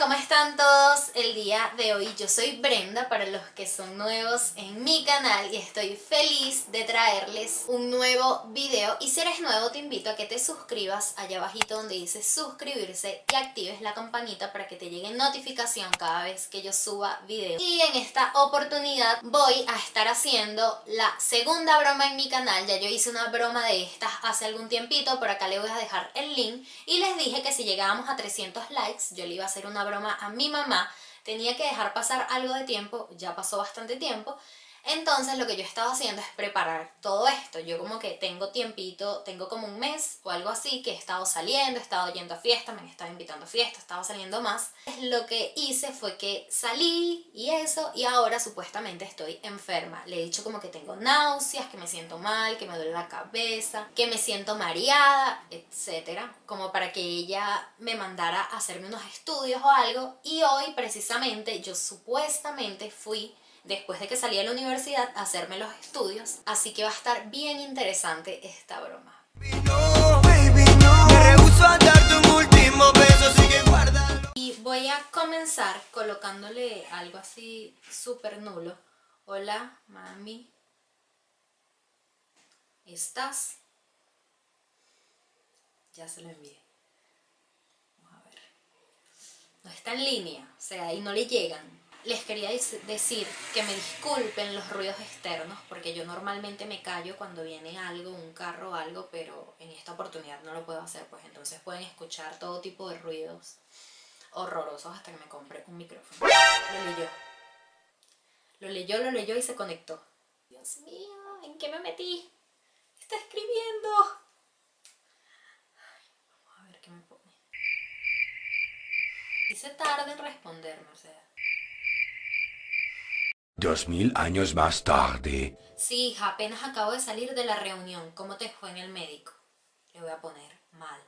¿cómo están todos el día de hoy? Yo soy Brenda para los que son nuevos en mi canal y estoy feliz de traerles un nuevo video. Y si eres nuevo te invito a que te suscribas allá abajito donde dice suscribirse y actives la campanita para que te llegue notificación cada vez que yo suba video. Y en esta oportunidad voy a estar haciendo la segunda broma en mi canal. Ya yo hice una broma de estas hace algún tiempito por acá le voy a dejar el link. Y les dije que si llegábamos a 300 likes yo le iba a hacer una broma a mi mamá, tenía que dejar pasar algo de tiempo, ya pasó bastante tiempo, entonces lo que yo estaba haciendo es preparar todo esto. Yo como que tengo tiempito, tengo como un mes o algo así que he estado saliendo, he estado yendo a fiestas, me han estado invitando a fiestas, estaba saliendo más. Lo que hice fue que salí y eso y ahora supuestamente estoy enferma. Le he dicho como que tengo náuseas, que me siento mal, que me duele la cabeza, que me siento mareada, etcétera, como para que ella me mandara a hacerme unos estudios o algo y hoy precisamente yo supuestamente fui después de que salí de la universidad a hacerme los estudios, así que va a estar bien interesante esta broma. Y voy a comenzar colocándole algo así súper nulo. Hola, mami. ¿Estás? Ya se lo envié. Vamos a ver. No está en línea, o sea, y no le llegan les quería decir que me disculpen los ruidos externos porque yo normalmente me callo cuando viene algo, un carro o algo, pero en esta oportunidad no lo puedo hacer, pues entonces pueden escuchar todo tipo de ruidos horrorosos hasta que me compre un micrófono. Lo leyó. Lo leyó, lo leyó y se conectó. Dios mío, ¿en qué me metí? Está escribiendo. vamos a ver qué me pone. Y se tarda en responderme, o sea. Dos mil años más tarde. Sí, hija, apenas acabo de salir de la reunión. ¿Cómo te fue en el médico? Le voy a poner mal.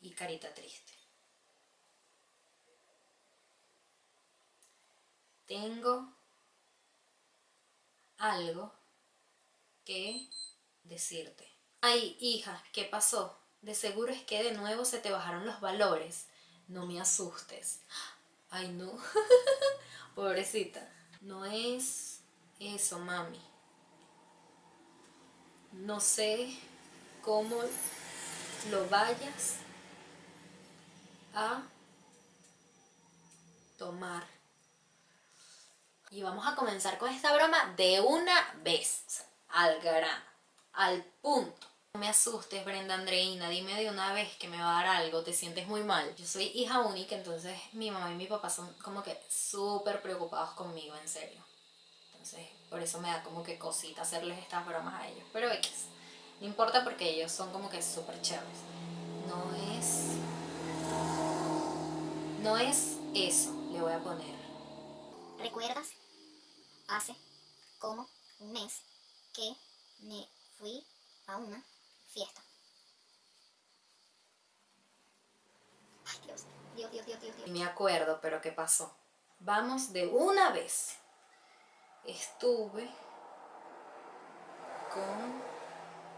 Y carita triste. Tengo algo que decirte. Ay, hija, ¿qué pasó? De seguro es que de nuevo se te bajaron los valores. No me asustes. Ay, no. Pobrecita. No es eso, mami. No sé cómo lo vayas a tomar. Y vamos a comenzar con esta broma de una vez, al grano, al punto. No me asustes, Brenda Andreina, dime de una vez que me va a dar algo, te sientes muy mal. Yo soy hija única, entonces mi mamá y mi papá son como que súper preocupados conmigo, en serio. Entonces, por eso me da como que cosita hacerles estas bromas a ellos. Pero X, no importa porque ellos son como que súper chéveres. No es... No es eso, le voy a poner. ¿Recuerdas? Hace como un mes que me fui a una fiesta. Ay, Dios, Dios, Dios, Dios, Dios. Y me acuerdo, pero ¿qué pasó? Vamos de una vez. Estuve con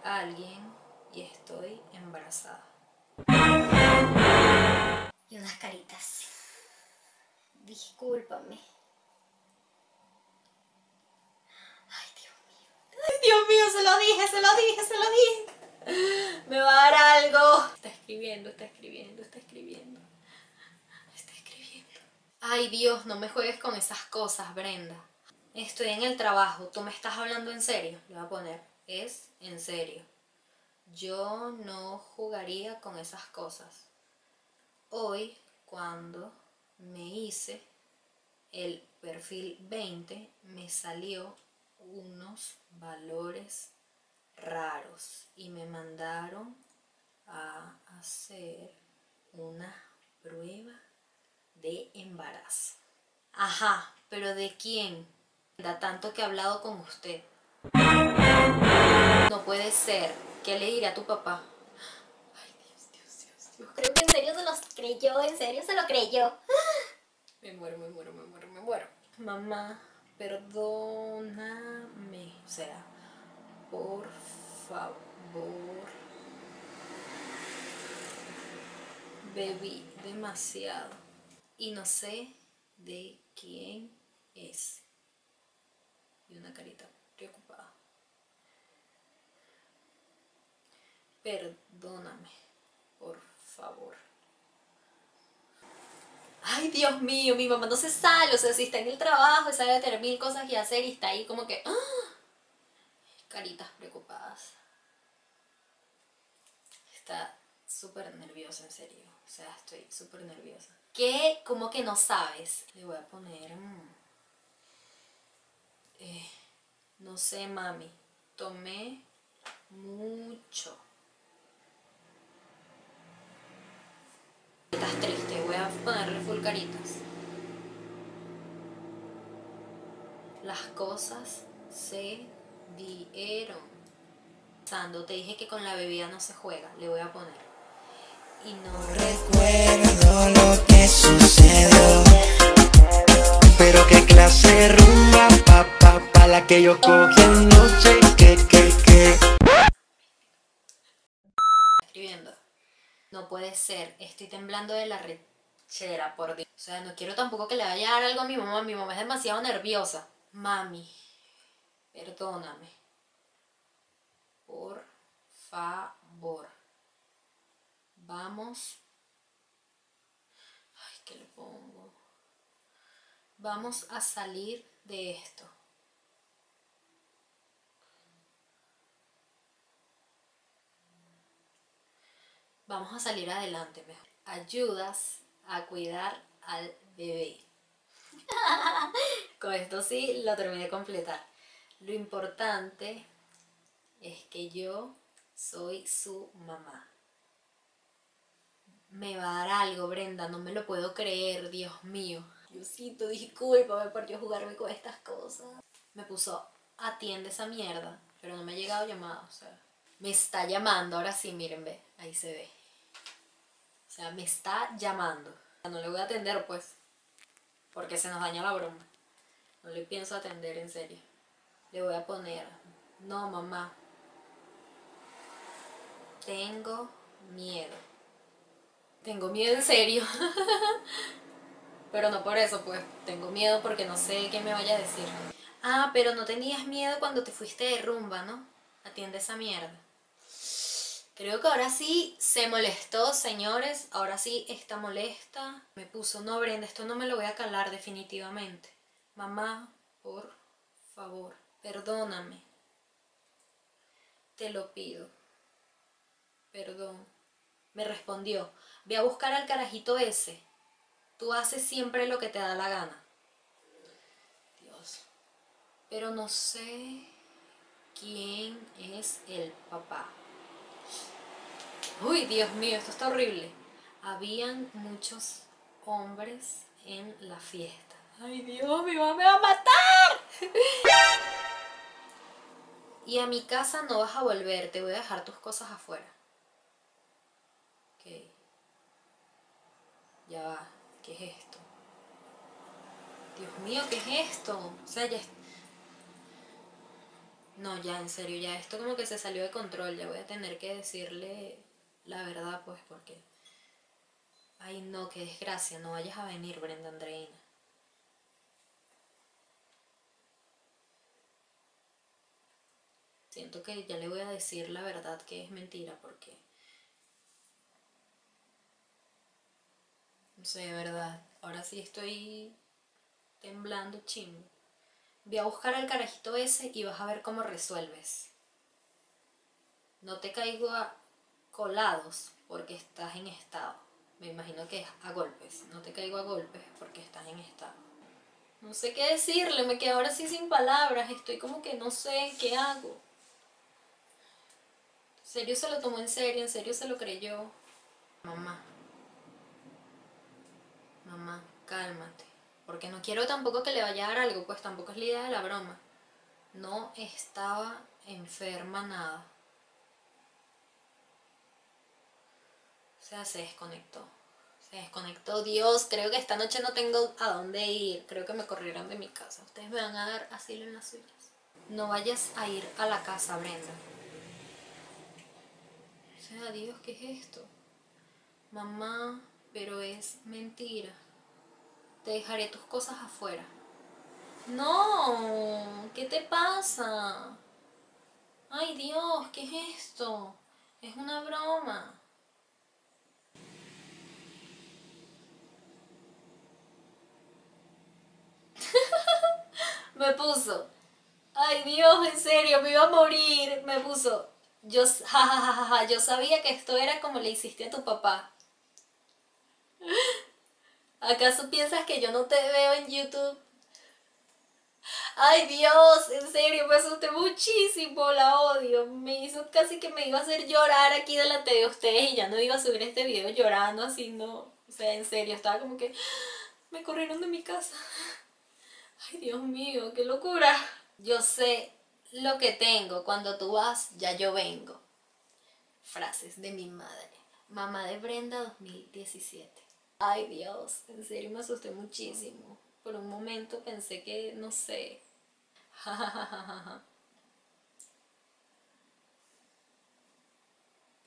alguien y estoy embarazada. Y unas caritas. Discúlpame. Ay, Dios mío. Ay, Dios mío, se lo dije, se lo dije, se lo dije. Me va a dar algo. Está escribiendo, está escribiendo, está escribiendo. Está escribiendo. Ay Dios, no me juegues con esas cosas, Brenda. Estoy en el trabajo. ¿Tú me estás hablando en serio? Le voy a poner. Es en serio. Yo no jugaría con esas cosas. Hoy, cuando me hice el perfil 20, me salió unos valores raros y me mandaron a hacer una prueba de embarazo. Ajá, pero ¿de quién? Da tanto que he hablado con usted. No puede ser. ¿Qué le diré a tu papá? Ay, Dios, Dios, Dios, Dios. Creo que en serio se los creyó, en serio se lo creyó. Me muero, me muero, me muero, me muero. Mamá, perdóname. O sea, por favor, Bebí demasiado. Y no sé de quién es. Y una carita preocupada. Perdóname, por favor. Ay, Dios mío, mi mamá no se sale. O sea, si está en el trabajo, sabe de tener mil cosas que hacer y está ahí como que. ¡ah! Caritas preocupadas. Está súper nerviosa, en serio. O sea, estoy súper nerviosa. ¿Qué? ¿Cómo que no sabes? Le voy a poner... mm, eh, no sé, mami. Tomé mucho. Estás triste. Voy a ponerle full caritas. Las cosas se dieron. Sando, te dije que con la bebida no se juega. Le voy a poner. Y no Recuerdo lo que sucedió Pero qué clase de rumba pa, pa, pa la que yo cogí anoche que, que, que escribiendo. No puede ser, estoy temblando de la rechera, por Dios. O sea, no quiero tampoco que le vaya a dar algo a mi mamá. Mi mamá es demasiado nerviosa. Mami, perdóname. Por favor. Vamos. Ay, ¿qué le pongo? Vamos a salir de esto. Vamos a salir adelante mejor. Ayudas a cuidar al bebé. Con esto sí lo terminé de completar. Lo importante es que yo soy su mamá. Me va a dar algo, Brenda, no me lo puedo creer, Dios mío. Diosito, discúlpame por yo jugarme con estas cosas. Me puso, atiende esa mierda, pero no me ha llegado llamada, o sea. Me está llamando, ahora sí, miren, ve, ahí se ve. O sea, me está llamando. No le voy a atender, pues, porque se nos daña la broma. No le pienso atender, en serio. Le voy a poner, no, mamá. Tengo miedo. Tengo miedo en serio. pero no por eso, pues. Tengo miedo porque no sé qué me vaya a decir. Ah, pero no tenías miedo cuando te fuiste de rumba, ¿no? Atiende esa mierda. Creo que ahora sí se molestó, señores. Ahora sí está molesta. Me puso, no, Brenda, esto no me lo voy a calar definitivamente. Mamá, por favor, perdóname. Te lo pido. Perdón. Me respondió, ve a buscar al carajito ese. Tú haces siempre lo que te da la gana. Dios. Pero no sé quién es el papá. Uy, Dios mío, esto está horrible. Habían muchos hombres en la fiesta. Ay, Dios, mi mamá me va a matar. Y a mi casa no vas a volver, te voy a dejar tus cosas afuera. Ok. Ya va, ¿qué es esto? Dios mío, ¿qué es esto? O sea, ya... No, ya, en serio, ya esto como que se salió de control. Ya voy a tener que decirle la verdad, pues, porque... Ay, no, qué desgracia. No vayas a venir, Brenda Andreina. Siento que ya le voy a decir la verdad que es mentira, porque... No sé, de verdad. Ahora sí estoy temblando chimbo. Ve a buscar al carajito ese y vas a ver cómo resuelves. No te caigo a colados porque estás en estado. Me imagino que es a golpes. No te caigo a golpes porque estás en estado. No sé qué decirle, me quedo ahora sí sin palabras. Estoy como que no sé qué hago. En serio se lo tomó en serio, en serio se lo creyó. Mamá. Mamá, cálmate. Porque no quiero tampoco que le vaya a dar algo, pues tampoco es la idea de la broma. No estaba enferma nada. O sea, se desconectó. Se desconectó. Dios, creo que esta noche no tengo a dónde ir. Creo que me corrieron de mi casa. Ustedes me van a dar asilo en las suyas. No vayas a ir a la casa, Brenda. Sea, Dios, ¿qué es esto? Mamá, pero es mentira. Te dejaré tus cosas afuera. No, ¿qué te pasa? Ay Dios, ¿qué es esto? Es una broma. me puso. Ay Dios, en serio, me iba a morir. Me puso. Yo, jajajaja, yo sabía que esto era como le hiciste a tu papá. ¿Acaso piensas que yo no te veo en YouTube? Ay Dios, en serio, me asusté muchísimo, la odio. Me hizo casi que me iba a hacer llorar aquí delante de ustedes y ya no iba a subir este video llorando así, no. O sea, en serio, estaba como que me corrieron de mi casa. Ay Dios mío, qué locura. Yo sé lo que tengo, cuando tú vas, ya yo vengo. Frases de mi madre. Mamá de Brenda 2017. Ay Dios, en serio me asusté muchísimo. Por un momento pensé que, no sé.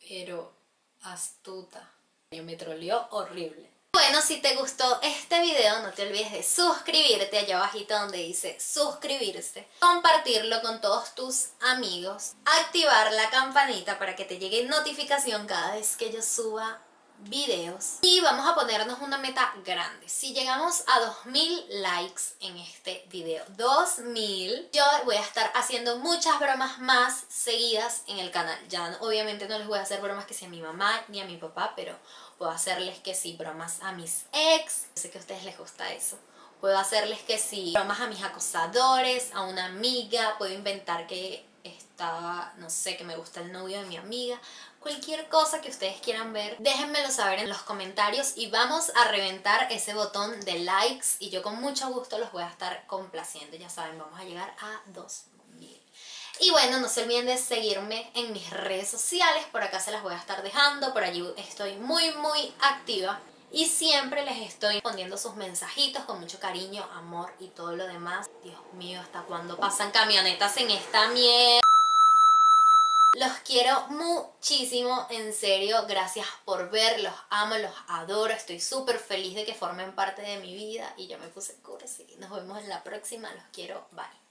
Pero astuta. Me troleó horrible. Bueno, si te gustó este video, no te olvides de suscribirte allá abajito donde dice suscribirse, compartirlo con todos tus amigos, activar la campanita para que te llegue notificación cada vez que yo suba videos. Y vamos a ponernos una meta grande. Si llegamos a 2000 likes en este video 2000 yo voy a estar haciendo muchas bromas más seguidas en el canal. Ya obviamente no les voy a hacer bromas que sea a mi mamá ni a mi papá pero puedo hacerles que sí bromas a mis ex. Sé que a ustedes les gusta eso. Puedo hacerles que sí bromas a mis acosadores a una amiga puedo inventar que no sé, que me gusta el novio de mi amiga, cualquier cosa que ustedes quieran ver, déjenmelo saber en los comentarios y vamos a reventar ese botón de likes y yo con mucho gusto los voy a estar complaciendo, ya saben, vamos a llegar a 2000. Y bueno, no se olviden de seguirme en mis redes sociales, por acá se las voy a estar dejando, por allí estoy muy muy activa. Y siempre les estoy poniendo sus mensajitos con mucho cariño, amor y todo lo demás. Dios mío, ¿hasta cuándo pasan camionetas en esta mierda? Los quiero muchísimo, en serio, gracias por ver, los amo, los adoro, estoy súper feliz de que formen parte de mi vida. Y yo me puse cursi. Nos vemos en la próxima, los quiero, bye.